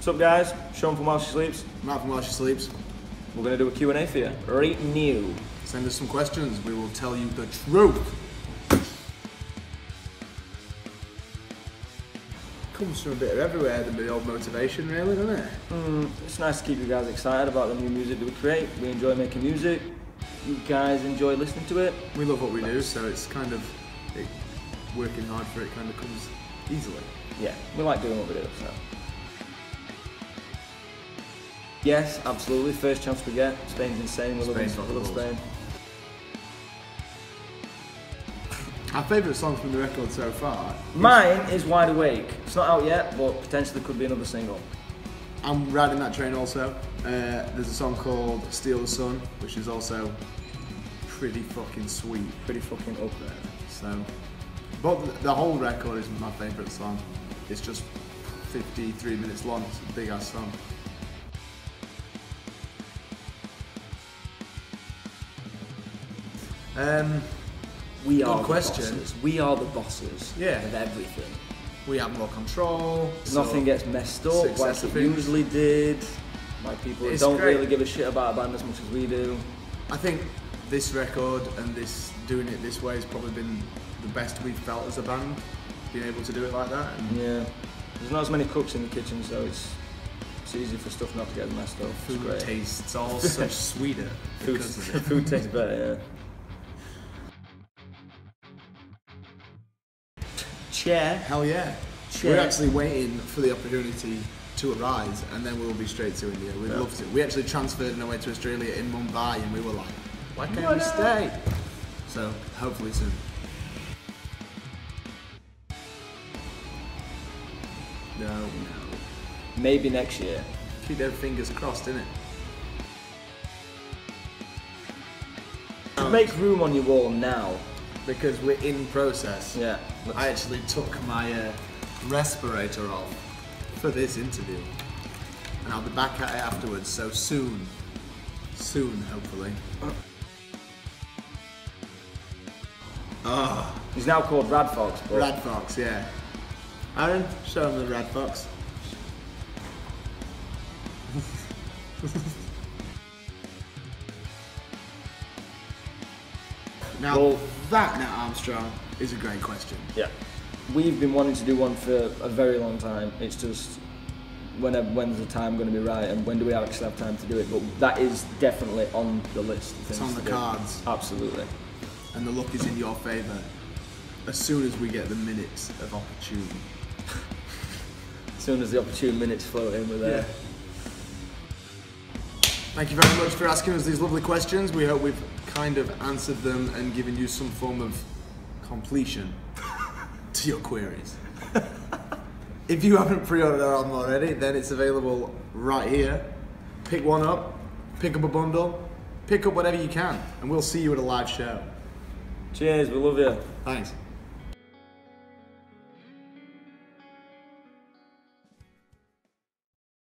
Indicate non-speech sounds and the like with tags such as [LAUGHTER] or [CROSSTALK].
What's up guys? Sean from While She Sleeps. Mat from While She Sleeps. We're going to do a Q&A for you. Right new. Send us some questions. We will tell you the truth. Comes from a bit of everywhere, the old motivation, really, doesn't it? Mm, it's nice to keep you guys excited about the new music that we create. We enjoy making music. You guys enjoy listening to it. We love what we do, so it's kind of it, working hard for it. Kind of comes easily. Yeah, we like doing what we do. So. Yes, absolutely. First chance we get. Spain's insane. We love, Spain's we love. Spain. Our favourite song from the record so far. Mine is Wide Awake. It's not out yet, but potentially could be another single. I'm riding that train also. Uh, there's a song called Steal the Sun, which is also pretty fucking sweet. Pretty fucking up there. So, but the- the whole record is my favourite song. It's just 53 minutes long. It's a big ass song. Um, We Good are question. the bosses. We are the bosses Yeah. of everything. we have more control. so Nothing gets messed up like it usually did. Like people It's don't great. really give a shit about a band as much as we do. I think this record and this doing it this way has probably been the best we've felt as a band, being able to do it like that. And Yeah. There's not as many cooks in the kitchen, so it's it's easy for stuff not to get messed up. Food great. tastes all [LAUGHS] so sweeter Food, [LAUGHS] food tastes better, yeah. Chair. Hell yeah. Cheer. We're actually waiting for the opportunity to arise and then we'll be straight to India. We'd Yeah. love to. We actually transferred on our way to Australia in Mumbai and we were like, why can't Why we not? stay? So hopefully soon. No, no. Maybe next year. Keep their fingers crossed, innit? Make room on your wall now. Because we're in process. Yeah. I actually took my uh, respirator off for this interview. And I'll be back at it afterwards, so soon. Soon, hopefully. Oh, He's now called Rad Fox, but Rad Fox, yeah. Aaran, show him the Rad Fox. [LAUGHS] now, Well- that, Nat Armstrong, is a great question. Yeah. We've been wanting to do one for a very long time. It's just when when's the time going to be right and when do we actually have time to do it? But that is definitely on the list. It's on the do. cards. Absolutely. and the luck is in your favour as soon as we get the minutes of opportunity. [LAUGHS] As soon as the opportune minutes float in, we're there. Thank you very much for asking us these lovely questions. We hope we've kind of answered them and given you some form of completion [LAUGHS] to your queries. [LAUGHS] if you haven't pre-ordered our album already, then it's available right here. Pick one up, pick up a bundle, pick up whatever you can, and we'll see you at a live show. Cheers. We love you. Thanks.